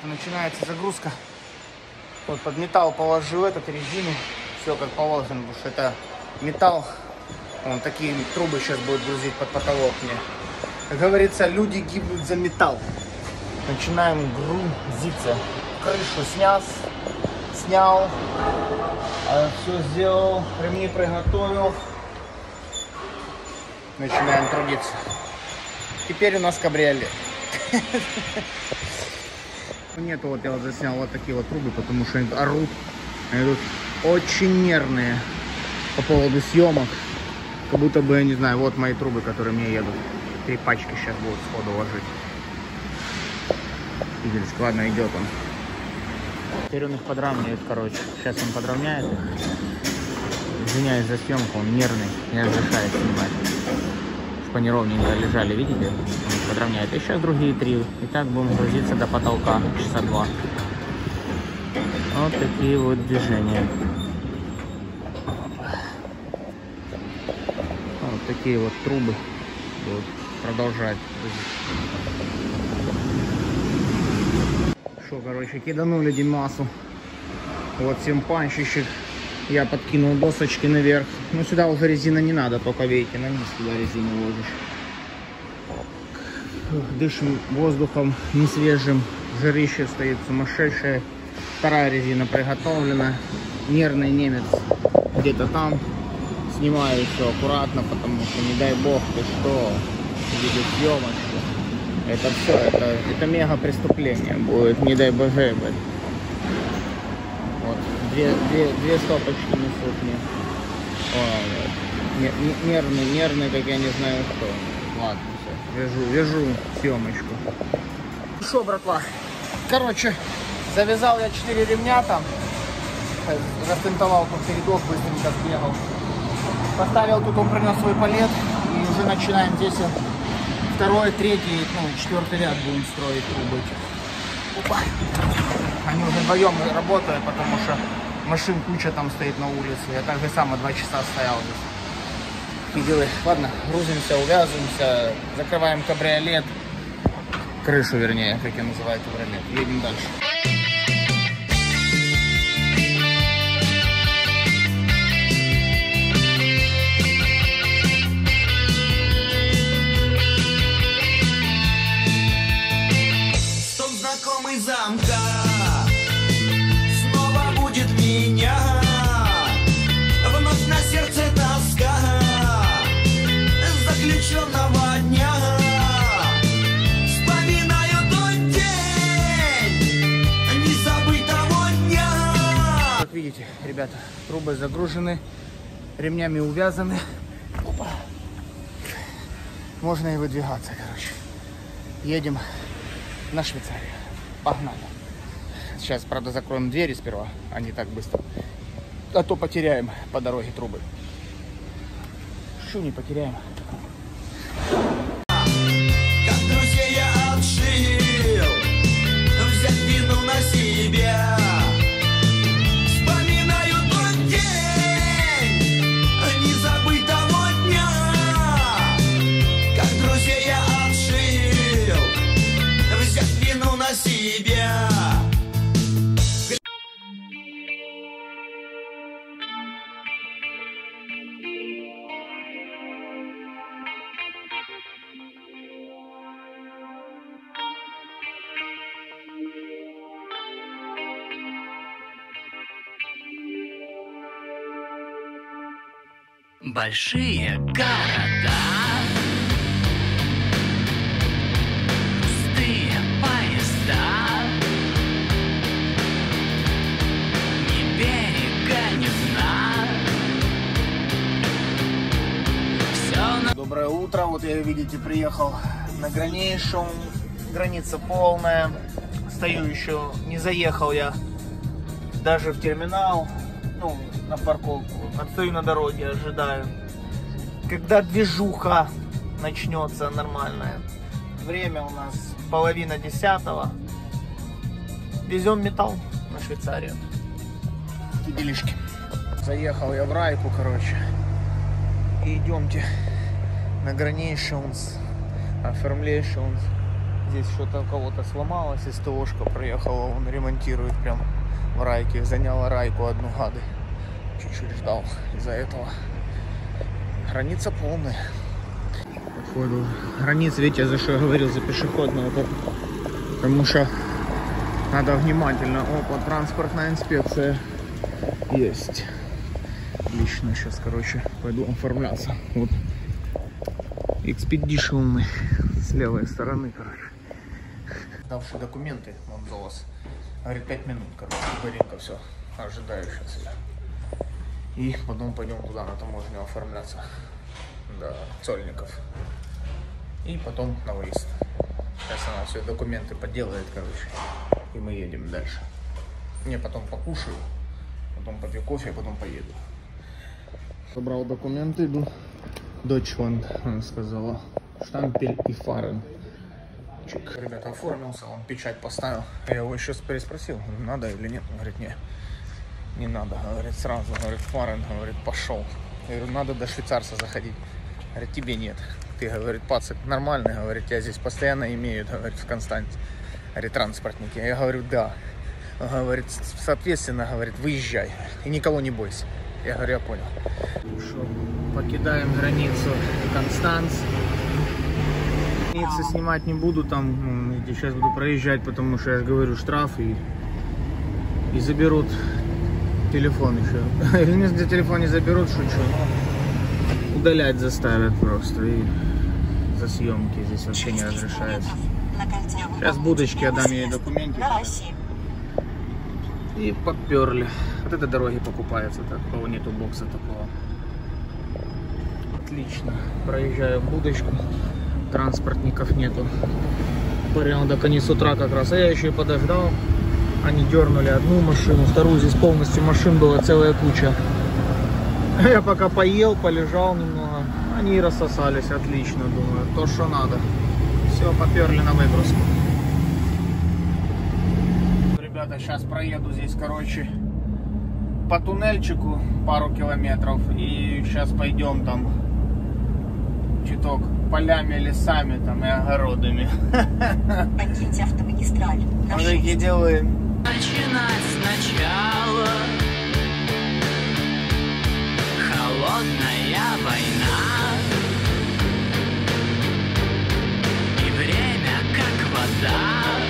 ребята, начинается загрузка. Вот под металл положил этот резину. Все как положено, потому что это металл. Он такие трубы сейчас будет грузить под потолок мне. Как говорится, люди гибнут за металл. Начинаем грузиться. Крышу снял, снял, все сделал, ремни приготовил. Начинаем трудиться. Теперь у нас кабриолет. Нету, вот я вот заснял вот такие вот трубы, потому что они орут. Они тут очень нервные по поводу съемок. Как будто бы, я не знаю, вот мои трубы, которые мне едут. Три пачки сейчас будут сходу ложить. Видели, складно идет он. Теперь он их подравняет, короче. Сейчас он подровняет их. Извиняюсь за съемку, он нервный, не разрешает снимать. Они ровненько лежали, видите? Подровняет. Сейчас другие три. И так будем грузиться до потолка часа два. Вот такие вот движения. Вот такие вот трубы будут продолжать. Что, короче, киданули Димасу. Вот симпанщичек. Я подкинул досочки наверх. Ну, сюда уже резина не надо, только видите, на низ туда резину ложишь. Дышим воздухом не свежим. Жарище стоит сумасшедшее. Вторая резина приготовлена. Нервный немец где-то там. Снимаю все аккуратно, потому что не дай бог ты что, видит съемочку. Это все, это, это мега преступление будет, не дай боже. Блядь. Две, две, две стопочки несут мне. Ой, вот. Не- не- нервный, нервный, как я не знаю что. Ладно, все, вяжу, вяжу съемочку. Что, братва? Короче, завязал я 4 ремня там. Распинтовал тут передок, быстренько сбегал. Поставил тут, он принес свой палет. И уже начинаем здесь второй, третий, ну, четвертый ряд будем строить трубы. Опа. Они уже вдвоем работают, потому что машин куча там стоит на улице. Я так же само два часа стоял здесь. Такие дела. Ладно, грузимся, увязываемся, закрываем кабриолет. Крышу, вернее, как я называю кабриолет. Едем дальше. Трубы загружены, ремнями увязаны. Опа. Можно и выдвигаться, короче. Едем на Швейцарию. Погнали. Сейчас, правда, закроем двери сперва, а не так быстро. А то потеряем по дороге трубы. Что не потеряем? Большие города Доброе утро. Вот я, видите, приехал на гранейшем. Граница полная. Стою еще, не заехал я даже в терминал, ну, на парковку. Отстою на дороге, ожидаю. Когда движуха начнется нормальная. Время у нас половина десятого. Везем металл на Швейцарию. Такие делишки. Заехал я в Райку, короче. И идемте на гранейший офермлейший Здесь что-то у кого-то сломалось, СТОшка проехала, он ремонтирует прям райке. Заняла райку одну гады. Чуть-чуть ждал из-за этого. Граница полная. Походу, граница, видите, за что я говорил, за пешеходную. Потому что надо внимательно. Опа, транспортная инспекция есть. Отлично, сейчас, короче, пойду оформляться. Вот экспедишн с левой стороны, короче. Давший документы, он за вас. Говорит, 5 минут, короче, быренько все. Ожидаю сейчас я. И потом пойдем туда на таможню оформляться. До Цольников. И потом на выезд. Сейчас она все документы поделает, короче. И мы едем дальше. Не, потом покушаю, потом попью кофе, а потом поеду. Собрал документы, иду. Deutschland, она сказала. Штампель и фарен. Чик. Ребята, оформился, он печать поставил. Я его еще переспросил, надо или нет. Он говорит, не, не надо. Говорит, сразу, говорит, фарен, говорит, пошел. Я говорю, надо до швейцарца заходить. Говорит, тебе нет. Ты, говорит, пацак нормальный, говорит, тебя здесь постоянно имеют, говорит, в Константе. Говорит, транспортники. Я говорю, да. Он говорит, соответственно, говорит, выезжай и никого не бойся. Я говорю, я понял. Что, покидаем границу Констанц. Границы снимать не буду, там, ну, сейчас буду проезжать, потому что, я же говорю, штраф и, и заберут телефон еще. Или не телефон не заберут, шучу, удалять заставят просто. И за съемки здесь вообще не разрешается. Сейчас будочки отдам ей документы. И поперли. Вот это дороги покупаются, так, кого нету бокса такого. Отлично. Проезжаю будочку. Транспортников нету. Порядок они с утра как раз. А я еще и подождал. Они дернули одну машину, вторую здесь полностью машин была целая куча. Я пока поел, полежал немного. Они рассосались отлично, думаю. То, что надо. Все, поперли на выгрузку. Ребята, сейчас проеду здесь, короче, по туннельчику пару километров. И сейчас пойдем там чуток полями, лесами там и огородами. Покиньте автомагистраль. Вот такие делаем. Начинать сначала Холодная война И время как вода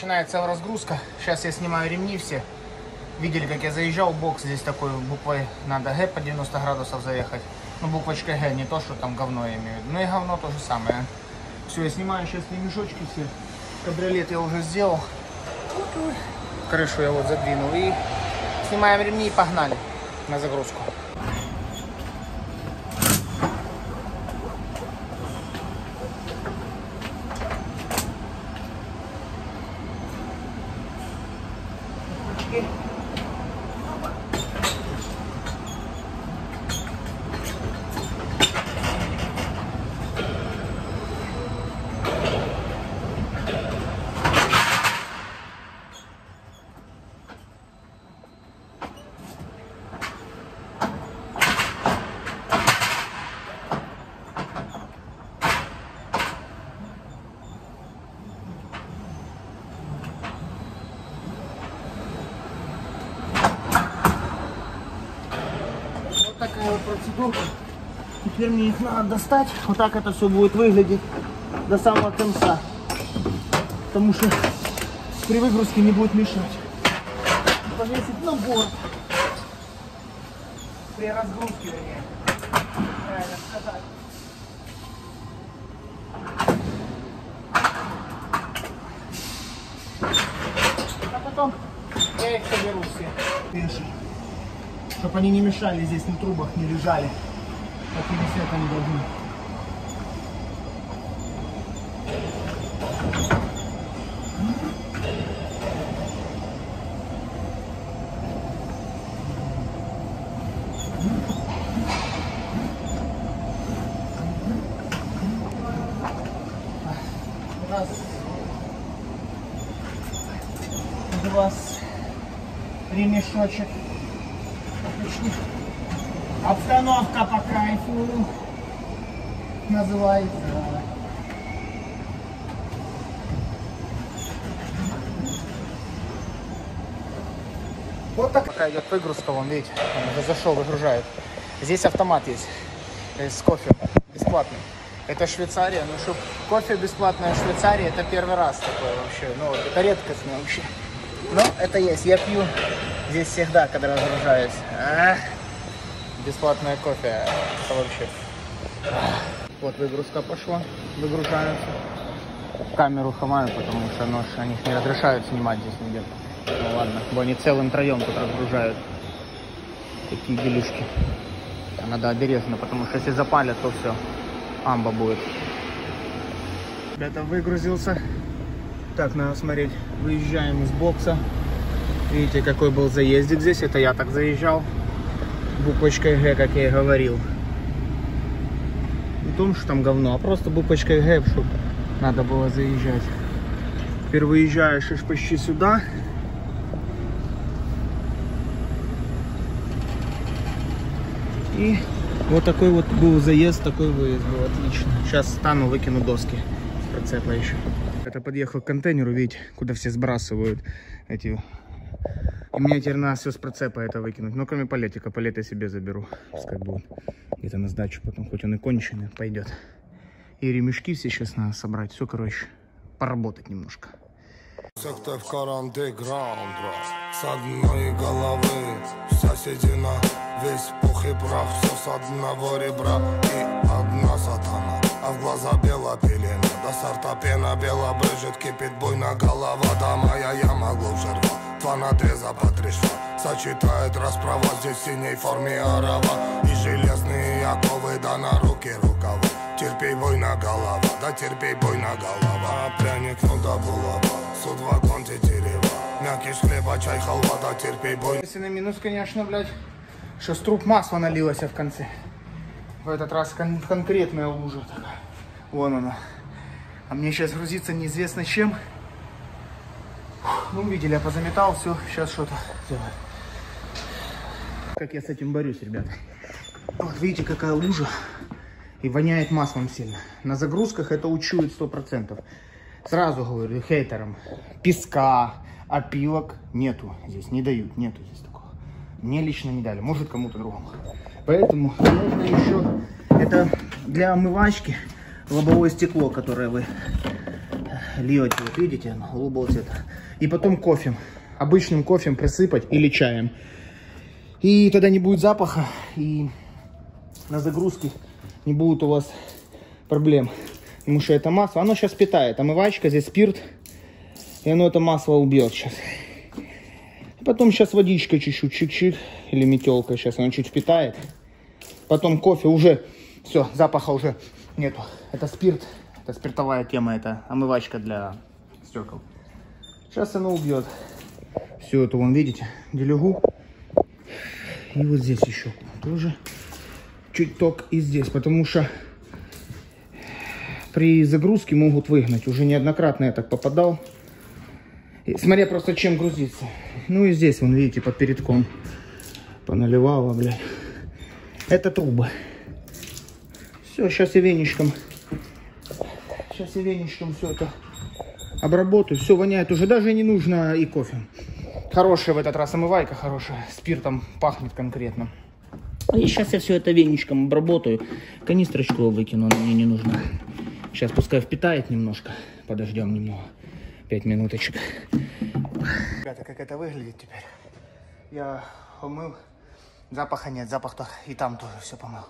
начинается разгрузка. Сейчас я снимаю ремни все. Видели, как я заезжал, бокс здесь такой буквой надо Г по 90 градусов заехать. Ну, буквочка Г, не то, что там говно я имею. Ну и говно то же самое. Все, я снимаю сейчас ремешочки все. Кабриолет я уже сделал. Крышу я вот задвинул. И снимаем ремни и погнали на загрузку. Okay. Штук. Теперь мне их надо достать. Вот так это все будет выглядеть до самого конца. Потому что при выгрузке не будет мешать. Повесить на борт. При разгрузке, вернее. А потом я их соберу все. Вешай. Чтобы они не мешали здесь на трубах, не лежали. Так и висят должны. Раз. Два. Ремешочек. Отлично. Обстановка по кайфу. Называется. Вот так. Пока идет выгрузка, вон, видите, он уже зашел, выгружает. Здесь автомат есть э, с кофе, бесплатный. Это Швейцария, ну чтоб кофе бесплатное в Швейцарии, это первый раз такое вообще. Ну, это редкостно вообще. Но это есть, я пью здесь всегда, когда разгружаюсь. Ах, бесплатное кофе, это вообще. Вот выгрузка пошла, выгружаются. Камеру хомаю, потому что нож, они не разрешают снимать здесь нигде. Ну ладно, бо они целым троем тут разгружают. Такие делишки. А Надо обережно, потому что если запалят, то все, амба будет. Ребята, выгрузился. Так, надо смотреть. Выезжаем из бокса. Видите, какой был заездик здесь. Это я так заезжал. Буквочкой Г, как я и говорил. Не том, что там говно, а просто буквочкой Г, чтобы надо было заезжать. Теперь выезжаешь аж почти сюда. И вот такой вот был заезд, такой выезд был, отлично. Сейчас стану, выкину доски с прицепа еще. Это подъехал к контейнеру, видите, куда все сбрасывают эти... И мне теперь надо все с прицепа это выкинуть. Ну, кроме палетика, палет я себе заберу. Пускай будет где-то на сдачу потом, хоть он и конченый, пойдет. И ремешки все сейчас надо собрать. Все, короче, поработать немножко. С одной головы вся седина Весь пух и прах, все с одного ребра И одна сатана, а в глаза бела пелена До сорта пена бела брыжет, кипит буйна голова Да моя яма глубже рва, два надреза по три шва Сочетает расправа, здесь в синей форме арава И железные оковы, да на руки рукава бой на голова, да бой на голова Пряник, ну да булава, суд вагон тетерева Мякиш хлеба, чай, халва, да терпей бой Если на минус, конечно, блядь, что с труб масла налилось в конце. В этот раз кон- конкретная лужа такая. Вон она. А мне сейчас грузиться неизвестно чем. Ну, видели, я позаметал, все, сейчас что-то сделаю. Как я с этим борюсь, ребята. Вот видите, какая лужа. И воняет маслом сильно. На загрузках это учует сто процентов. Сразу говорю хейтерам. Песка, опилок нету здесь, не дают, нету здесь такого. Мне лично не дали, может кому-то другому. Поэтому нужно еще, это для омывачки лобовое стекло, которое вы льете, вот видите, оно голубого цвета. И потом кофем, обычным кофем присыпать или чаем. И тогда не будет запаха, и на загрузке не будет у вас проблем. Потому что это масло, оно сейчас питает. Омывачка, здесь спирт, и оно это масло убьет сейчас. Потом сейчас водичкой чуть-чуть, чуть-чуть, или метелкой сейчас оно чуть впитает. Потом кофе уже, все, запаха уже нету. Это спирт, спиртовая тема, это омывачка для стекол. Сейчас оно убьет. Все это, вон, видите, делюгу. И вот здесь еще тоже чуть ток и здесь, потому что при загрузке могут выгнать. Уже неоднократно я так попадал. И смотря просто чем грузиться. Ну и здесь, вон, видите, под передком поналивало, блядь. Это трубы. Все, сейчас я веничком, сейчас я веничком все это обработаю. Все воняет уже, даже не нужно и кофе. Хорошая в этот раз омывайка, хорошая. Спиртом пахнет конкретно. И сейчас я все это веничком обработаю. Канистрочку выкину, она мне не нужна. Сейчас пускай впитает немножко. Подождем немного. Пять минуточек. Ребята, как это выглядит теперь? Я помыл. Запаха нет, запах-то и там тоже все помыл.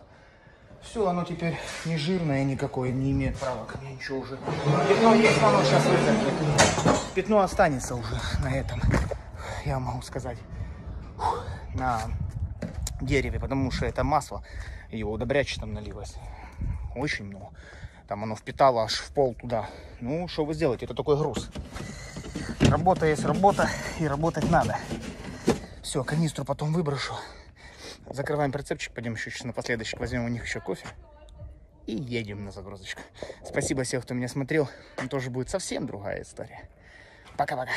Все, оно теперь не жирное никакое, не имеет права ко мне ничего уже. Пятно есть, оно сейчас высохнет. Пятно останется уже на этом, я могу сказать, на дереве, потому что это масло, его удобряче там налилось. Очень много. Там оно впитало аж в пол туда. Ну, что вы сделаете, это такой груз. Работа есть работа, и работать надо. Все, канистру потом выброшу. Закрываем прицепчик, пойдем еще сейчас напоследочек, возьмем у них еще кофе. И едем на загрузочку. Спасибо всем, кто меня смотрел. Там тоже будет совсем другая история. Пока-пока.